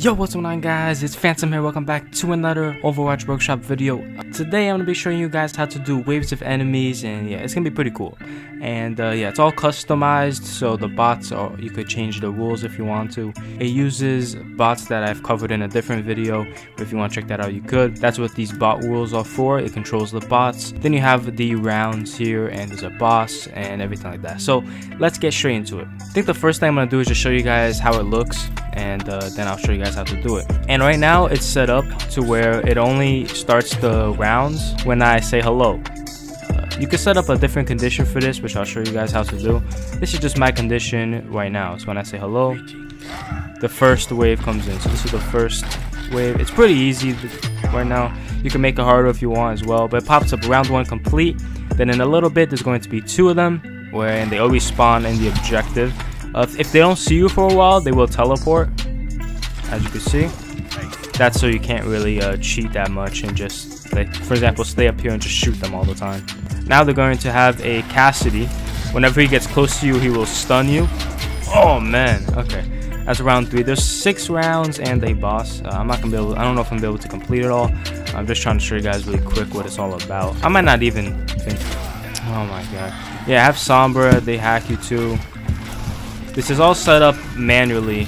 Yo, what's going on guys? It's Phantom here, welcome back to another Overwatch Workshop video. Today I'm going to be showing you guys how to do waves of enemies and yeah, it's going to be pretty cool. And uh, yeah, it's all customized, so the bots, are, you could change the rules if you want to. It uses bots that I've covered in a different video, but if you want to check that out you could. That's what these bot rules are for, it controls the bots. Then you have the rounds here and there's a boss and everything like that. So let's get straight into it. I think the first thing I'm going to do is just show you guys how it looks and uh, then I'll show you guys how to do it. And right now it's set up to where it only starts the rounds when I say hello. Uh, you can set up a different condition for this, which I'll show you guys how to do. This is just my condition right now. So when I say hello, the first wave comes in. So this is the first wave. It's pretty easy right now. You can make it harder if you want as well, but it pops up round one complete. Then in a little bit, there's going to be two of them, where they always spawn in the objective. Uh, if they don't see you for a while, they will teleport, as you can see. That's so you can't really uh, cheat that much and just, like, for example, stay up here and just shoot them all the time. Now they're going to have a Cassidy. Whenever he gets close to you, he will stun you. Oh, man. Okay. That's round three. There's six rounds and a boss. Uh, I'm not gonna be able. I don't know if I'm gonna be able to complete it all. I'm just trying to show you guys really quick what it's all about. I might not even think. Oh my god. Yeah, I have Sombra. They hack you too. This is all set up manually.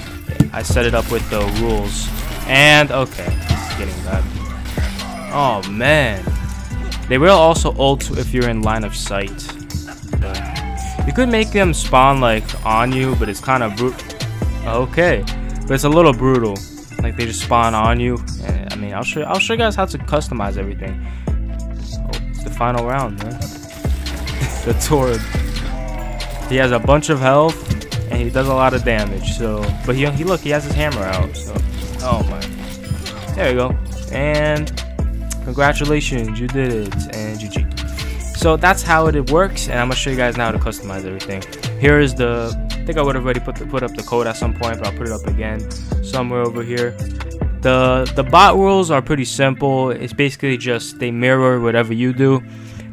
I set it up with the rules. And, okay, this is getting bad. Oh, man. They will also ult if you're in line of sight. You could make them spawn, like, on you, but it's kind of brutal. Okay. But it's a little brutal. Like, they just spawn on you. And, I mean, I'll show, I'll show you guys how to customize everything. Oh, it's the final round, man. the Torb. He has a bunch of health and he does a lot of damage. So, but he, he look, he has his hammer out. So, oh my, there you go. And congratulations, you did it, and GG. So that's how it works, and I'm gonna show you guys now how to customize everything. Here is the, I think I would have already put the, put up the code at some point, but I'll put it up again somewhere over here. The the bot rules are pretty simple. It's basically just they mirror whatever you do.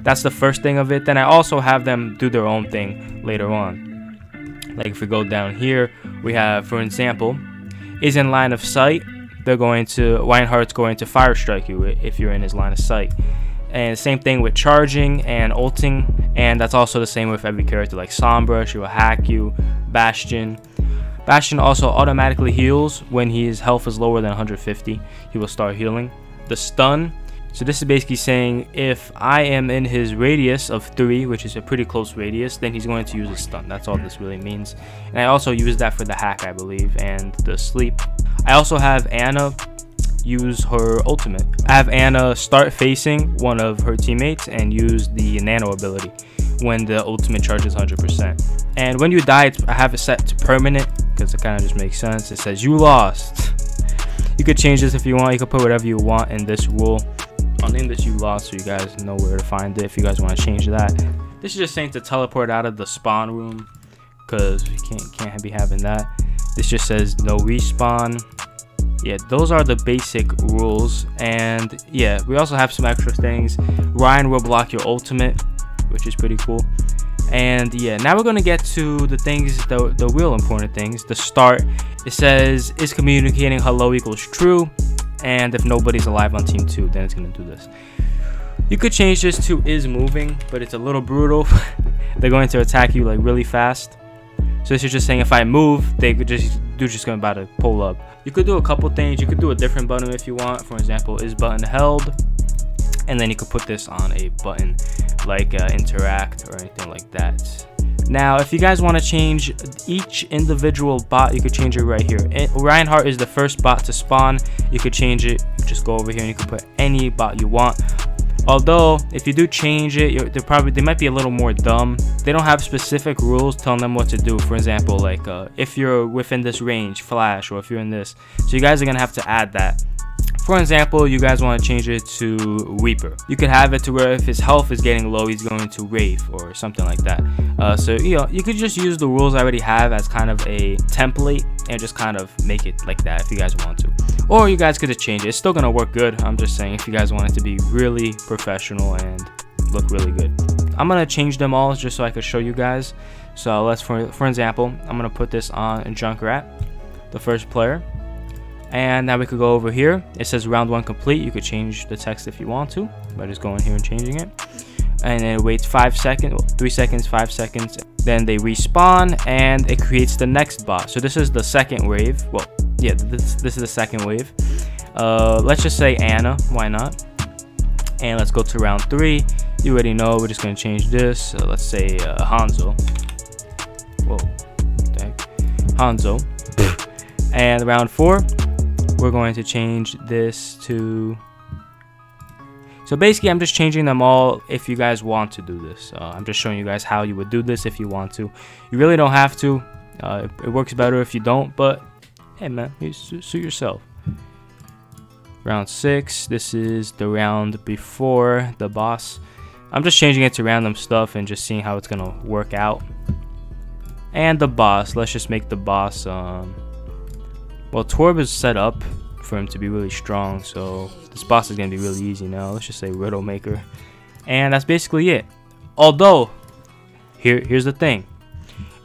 That's the first thing of it. Then I also have them do their own thing later on. Like if we go down here, we have, for example, is in line of sight. They're going to Reinhardt's going to fire strike you if you're in his line of sight. And same thing with charging and ulting, and that's also the same with every character like Sombra, she will hack you, Bastion. Bastion also automatically heals when his health is lower than 150. He will start healing. The stun so this is basically saying if I am in his radius of 3, which is a pretty close radius, then he's going to use a stun. That's all this really means. And I also use that for the hack, I believe, and the sleep. I also have Ana use her ultimate. I have Ana start facing one of her teammates and use the nano ability when the ultimate charges 100%. And when you die, I have it set to permanent because it kind of just makes sense. It says you lost. You could change this if you want. You could put whatever you want in this rule. Name this you lost so you guys know where to find it if you guys want to change that. This is just saying to teleport out of the spawn room because you can't can't be having that. This just says no respawn. Yeah, those are the basic rules. And yeah, we also have some extra things. Rein will block your ultimate, which is pretty cool. And yeah, now we're gonna get to the things, the, the real important things. The start, it says, is communicating hello equals true and if nobody's alive on team 2 then it's to do this. You could change this to is moving but it's a little brutal. They're going to attack you like really fast. So this is just saying if I move they could just do just going about to pull up. You could do a couple things. You could do a different button if you want. For example is button held. And then you could put this on a button like uh, interact or anything like that now, if you guys want to change each individual bot, you could change it right here. Reinhardt is the first bot to spawn. You could change it. Just go over here and you can put any bot you want. Although, if you do change it, they're probably they might be a little more dumb. They don't have specific rules telling them what to do. For example, like uh, if you're within this range, flash, or if you're in this. So you guys are gonna have to add that. For example, you guys want to change it to Reaper. You could have it to where if his health is getting low, he's going to Wraith or something like that. Uh, so, you know, you could just use the rules I already have as kind of a template and just kind of make it like that if you guys want to. Or you guys could just change it. It's still going to work good. I'm just saying if you guys want it to be really professional and look really good. I'm going to change them all just so I could show you guys. So let's, for, for example, I'm going to put this on Junkrat, the first player. And now we could go over here. It says round one complete. You could change the text if you want to by just going here and changing it. And then it waits five seconds, three seconds, five seconds. Then they respawn and it creates the next bot. So this is the second wave. Well, yeah, this, this is the second wave. Uh, let's just say Ana. Why not? And let's go to round three. You already know. We're just gonna change this. Let's say uh, Hanzo. Whoa, Hanzo. and round four, we're going to change this to so basically i'm just changing them all if you guys want to do this. Uh, i'm just showing you guys how you would do this if you want to. You really don't have to. Uh, it, it, works better if you don't but hey man you suit yourself. Round six this is the round before the boss. I'm just changing it to random stuff and just seeing how it's gonna work out. And the boss let's just make the boss um well torb is set up for him to be really strong. So this boss is going to be really easy now. Let's just say Widowmaker. And that's basically it. Although, here here's the thing.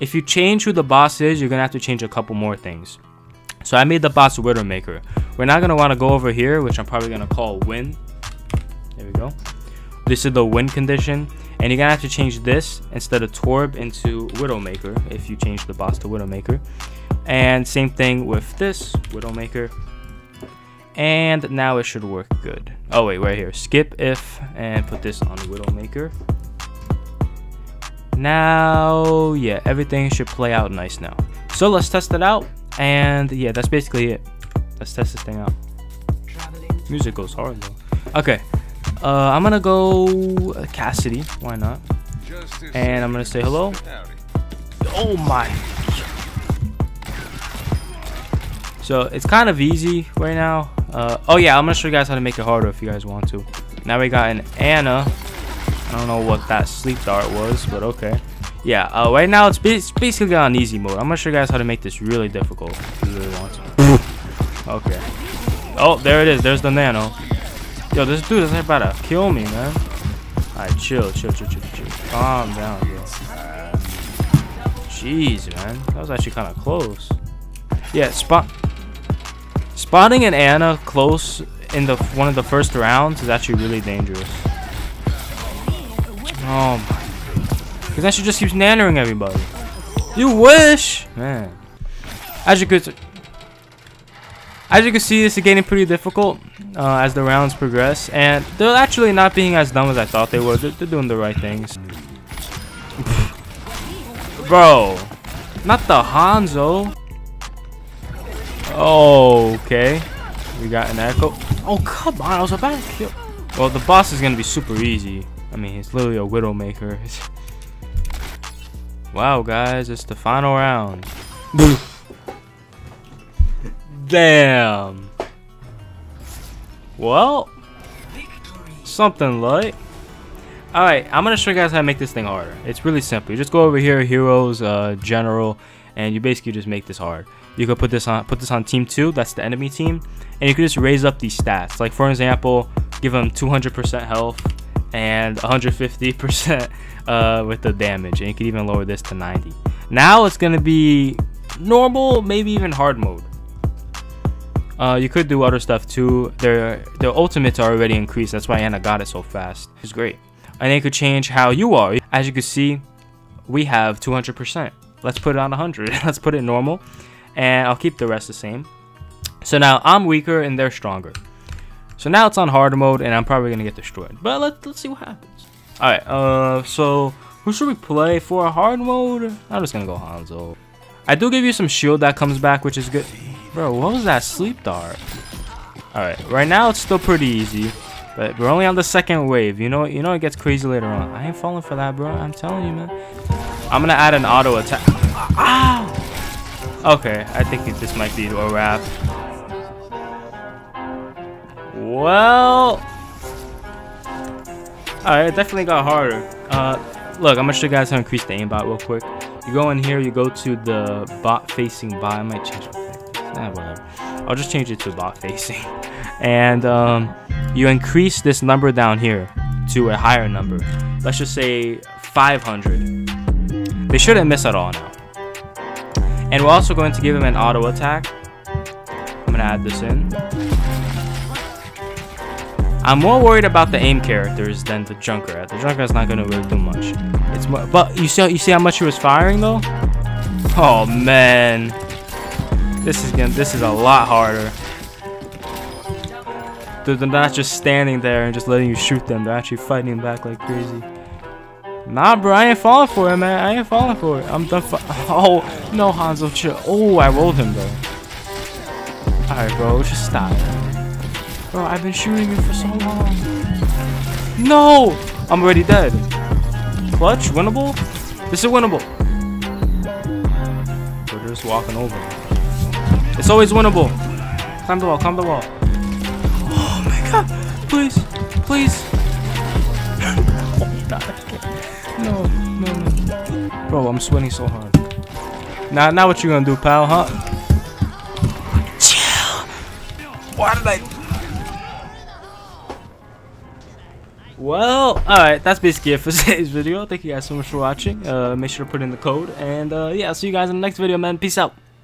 If you change who the boss is, you're going to have to change a couple more things. So I made the boss Widowmaker. We're not going to want to go over here, which I'm probably going to call win. There we go. This is the win condition. And you're going to have to change this instead of Torb into Widowmaker if you change the boss to Widowmaker. And same thing with this Widowmaker. And now it should work good. Oh wait, right here. Skip if and put this on Widowmaker. Now, yeah, everything should play out nice now. So let's test it out. And yeah, that's basically it. Let's test this thing out. Music goes hard though. Okay, uh, I'm gonna go Cassidy. Why not? And I'm gonna say hello. Oh my So it's kind of easy right now. Uh, oh yeah, I'm gonna show you guys how to make it harder if you guys want to. Now we got an Ana. I don't know what that sleep dart was, but okay. Yeah, uh, right now it's, it's basically on easy mode. I'm gonna show you guys how to make this really difficult if you really want to. okay. Oh, there it is. There's the nano. Yo, this dude is about to kill me, man. Alright, chill, chill, chill, chill, chill. Calm down, bro. Jeez, man. That was actually kind of close. Yeah, spot. Spotting an Ana close in the one of the first rounds is actually really dangerous. Oh my. Because then she just keeps nannering everybody. You wish! Man. As you could... As you can see, this is getting pretty difficult uh, as the rounds progress. And they're actually not being as dumb as I thought they were. They're, they're doing the right things. Bro. Not the Hanzo. Oh, okay. We got an echo. Oh, come on. I was about to kill. Well, the boss is going to be super easy. I mean, it's literally a Widowmaker. wow, guys. It's the final round. Damn. Well, something like. Alright, I'm going to show you guys how to make this thing harder. It's really simple. You just go over here, Heroes, uh, General, and you basically just make this hard. You could put this on put this on team two that's the enemy team and you could just raise up these stats. Like for example give them 200% health and 150% uh, with the damage and you could even lower this to 90 now it's gonna be normal maybe even hard mode. Uh, you could do other stuff too. Their their ultimates are already increased that's why Ana got it so fast. It's great. And you could change how you are. As you can see we have 200% let's put it on 100 let's put it normal and I'll keep the rest the same. So now I'm weaker and they're stronger. So now it's on hard mode and I'm probably gonna get destroyed. But let's let's see what happens. Alright, uh so who should we play for hard mode? I'm just gonna go Hanzo. I do give you some shield that comes back, which is good. Bro, what was that sleep dart? Alright, right now it's still pretty easy. But we're only on the second wave. You know you know it gets crazy later on. I ain't falling for that, bro. I'm telling you, man. I'm gonna add an auto attack. Ah! Okay, I think this might be a wrap. Well... Alright, it definitely got harder. Uh, look, I'm gonna show you guys how to increase the aimbot real quick. You go in here, you go to the bot facing bot. I might change it. Nah, whatever. I'll just change it to bot facing. And um, you increase this number down here to a higher number. Let's just say 500. They shouldn't miss at all now. And we're also going to give him an auto attack. I'm gonna add this in. I'm more worried about the aim characters than the Junker. The Junker is not gonna really do much. It's more, but you see, you see how much he was firing though. Oh man, this is gonna, this is a lot harder. They're not just standing there and just letting you shoot them. They're actually fighting back like crazy. Nah, bro, I ain't falling for it, man. I ain't falling for it. I'm done. oh no, Hanzo, chill. Oh, I rolled him though. Alright, bro, just stop. Bro, I've been shooting you for so long. No! I'm already dead. Clutch? Winnable? This is winnable. We're just walking over. It's always winnable. Climb the wall, climb the wall. Oh my god. Please. Please. God. No, no, no. Bro, I'm sweating so hard. Now, now what you gonna do, pal, huh? Chill. Why did I... Well, alright, that's basically it for today's video. Thank you guys so much for watching. Uh, make sure to put in the code. And uh, yeah, I'll see you guys in the next video, man. Peace out.